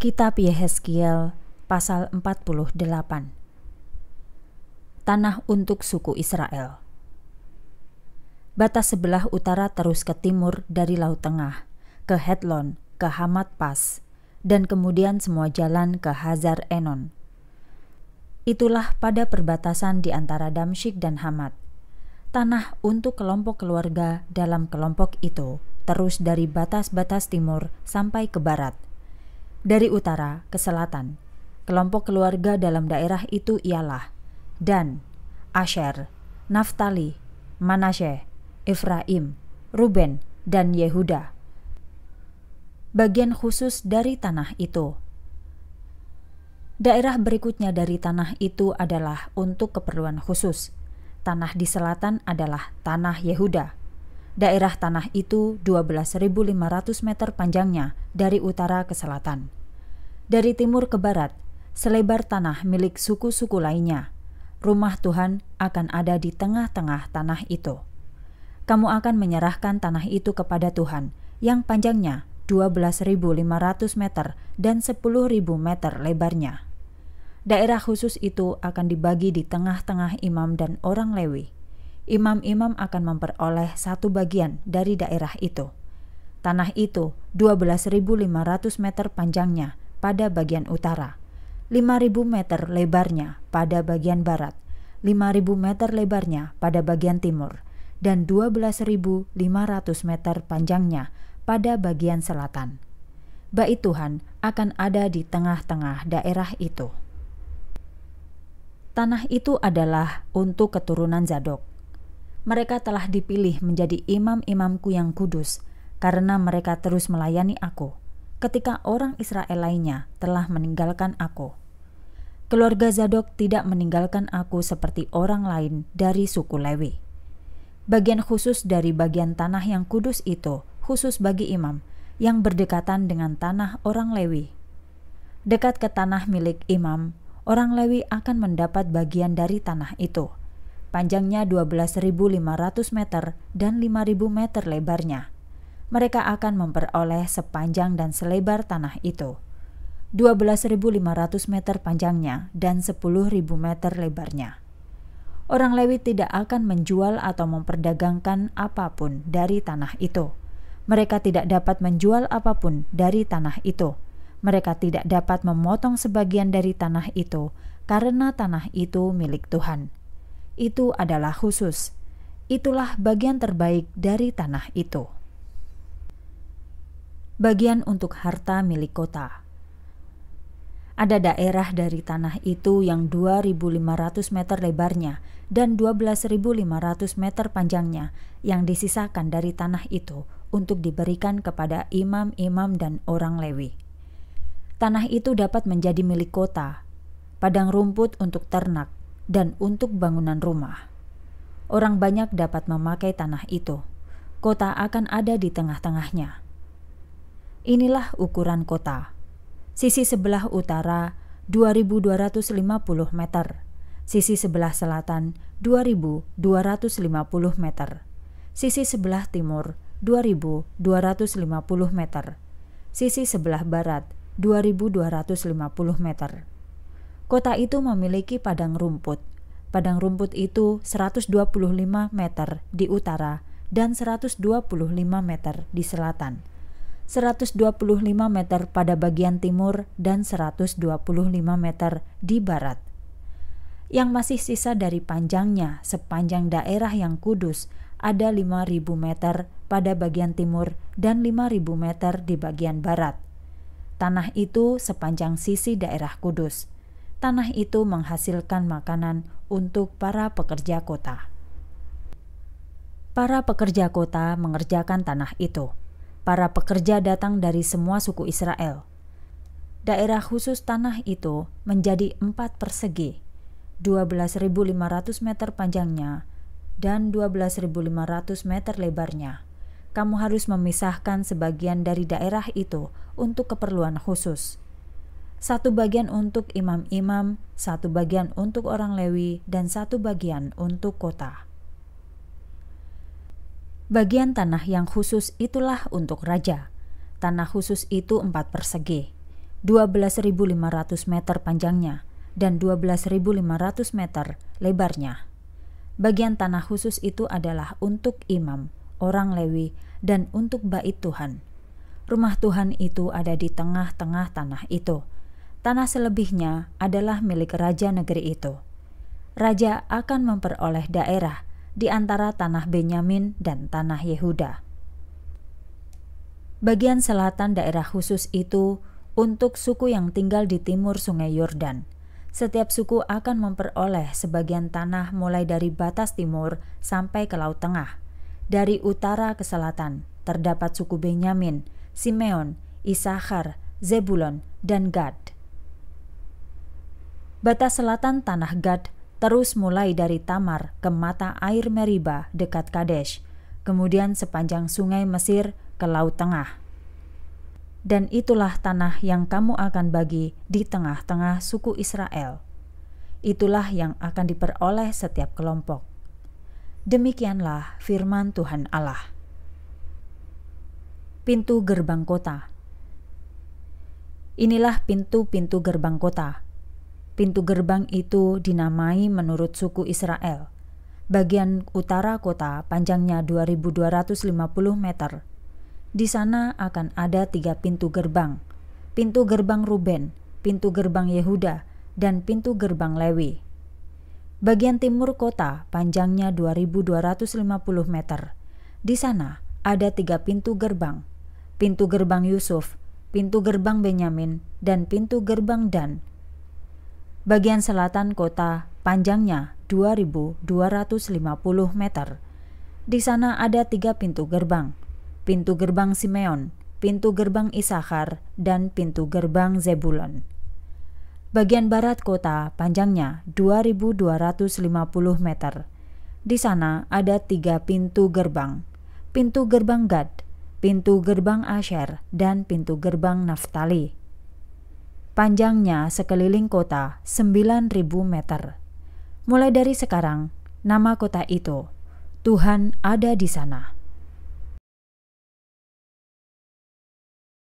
Kitab Yehezkiel pasal 48 Tanah untuk suku Israel Batas sebelah utara terus ke timur dari Laut Tengah, ke Hetlon, ke Hamat Pas, dan kemudian semua jalan ke Hazar Enon. Itulah pada perbatasan di antara Damsyik dan Hamat. Tanah untuk kelompok keluarga dalam kelompok itu terus dari batas-batas timur sampai ke barat – dari utara ke selatan. Kelompok keluarga dalam daerah itu ialah Dan, Asher, Naftali, Manasye, Efraim, Ruben, dan Yehuda. Bagian khusus dari tanah itu. Daerah berikutnya dari tanah itu adalah untuk keperluan khusus. Tanah di selatan adalah tanah Yehuda Daerah tanah itu 12.500 meter panjangnya dari utara ke selatan. Dari timur ke barat, selebar tanah milik suku-suku lainnya. Rumah Tuhan akan ada di tengah-tengah tanah itu. Kamu akan menyerahkan tanah itu kepada Tuhan yang panjangnya 12.500 meter dan 10.000 meter lebarnya. Daerah khusus itu akan dibagi di tengah-tengah imam dan orang Lewi imam-imam akan memperoleh satu bagian dari daerah itu. Tanah itu 12.500 meter panjangnya pada bagian utara, 5.000 meter lebarnya pada bagian barat, 5.000 meter lebarnya pada bagian timur, dan 12.500 meter panjangnya pada bagian selatan. Bait Tuhan akan ada di tengah-tengah daerah itu. Tanah itu adalah untuk keturunan Zadok mereka telah dipilih menjadi imam-imamku yang kudus, karena mereka terus melayani aku, ketika orang Israel lainnya telah meninggalkan aku. Keluarga Zadok tidak meninggalkan aku seperti orang lain dari suku Lewi. Bagian khusus dari bagian tanah yang kudus itu khusus bagi imam yang berdekatan dengan tanah orang Lewi. Dekat ke tanah milik imam, orang Lewi akan mendapat bagian dari tanah itu panjangnya 12.500 meter dan 5.000 meter lebarnya. Mereka akan memperoleh sepanjang dan selebar tanah itu. 12.500 meter panjangnya dan 10.000 meter lebarnya. Orang Lewi tidak akan menjual atau memperdagangkan apa pun dari tanah itu. Mereka tidak dapat menjual apa pun dari tanah itu. Mereka tidak dapat memotong sebagian dari tanah itu karena tanah itu milik Tuhan itu adalah khusus. Itulah bagian terbaik dari tanah itu. Bagian untuk harta milik kota. Ada daerah dari tanah itu yang 2.500 meter lebarnya dan 12.500 meter panjangnya yang disisakan dari tanah itu untuk diberikan kepada imam-imam dan orang Lewi. Tanah itu dapat menjadi milik kota, padang rumput untuk ternak, dan untuk bangunan rumah. Orang banyak dapat memakai tanah itu. Kota akan ada di tengah-tengahnya. Inilah ukuran kota. Sisi sebelah utara 2250 meter. Sisi sebelah selatan 2250 meter. Sisi sebelah timur 2250 meter. Sisi sebelah barat 2250 meter. Kota itu memiliki padang rumput. Padang rumput itu 125 meter di utara dan 125 meter di selatan. 125 meter pada bagian timur dan 125 meter di barat. Yang masih sisa dari panjangnya sepanjang daerah yang kudus ada 5000 meter pada bagian timur dan 5000 meter di bagian barat. Tanah itu sepanjang sisi daerah kudus tanah itu menghasilkan makanan untuk para pekerja kota. Para pekerja kota mengerjakan tanah itu. Para pekerja datang dari semua suku Israel. Daerah khusus tanah itu menjadi empat persegi, 12.500 meter panjangnya dan 12.500 meter lebarnya. Kamu harus memisahkan sebagian dari daerah itu untuk keperluan khusus satu bagian untuk imam-imam, satu bagian untuk orang Lewi, dan satu bagian untuk kota. Bagian tanah yang khusus itulah untuk raja. Tanah khusus itu empat persegi. 12.500 meter panjangnya dan 12.500 meter lebarnya. Bagian tanah khusus itu adalah untuk imam, orang Lewi, dan untuk bait Tuhan. Rumah Tuhan itu ada di tengah-tengah tanah itu. Tanah selebihnya adalah milik raja negeri itu. Raja akan memperoleh daerah di antara tanah Benyamin dan tanah Yehuda. Bagian selatan daerah khusus itu untuk suku yang tinggal di timur Sungai Yordan setiap suku akan memperoleh sebagian tanah mulai dari batas timur sampai ke laut tengah. Dari utara ke selatan terdapat suku Benyamin, Simeon, Isahar, Zebulon, dan Gad. Batas selatan tanah Gad terus mulai dari Tamar ke mata air Meriba dekat Kadesh, kemudian sepanjang sungai Mesir ke laut tengah dan itulah tanah yang kamu akan bagi di tengah-tengah suku Israel. Itulah yang akan diperoleh setiap kelompok. Demikianlah firman Tuhan Allah. Pintu gerbang kota. Inilah pintu-pintu gerbang kota. Pintu gerbang itu dinamai menurut suku Israel. Bagian utara kota panjangnya 2250 meter di sana akan ada tiga pintu gerbang, pintu gerbang Ruben, pintu gerbang Yehuda, dan pintu gerbang Lewi. Bagian timur kota panjangnya 2250 meter. Di sana ada tiga pintu gerbang, pintu gerbang Yusuf, pintu gerbang Benyamin, dan pintu gerbang Dan. Bagian selatan kota panjangnya 2250 meter. Di sana ada tiga pintu gerbang, pintu gerbang Simeon, pintu gerbang Isahar, dan pintu gerbang Zebulon. Bagian barat kota panjangnya 2250 meter. Di sana ada tiga pintu gerbang, pintu gerbang Gad, pintu gerbang Asher, dan pintu gerbang Naftali. Panjangnya sekeliling kota 9000 meter. Mulai dari sekarang, nama kota itu Tuhan ada di sana.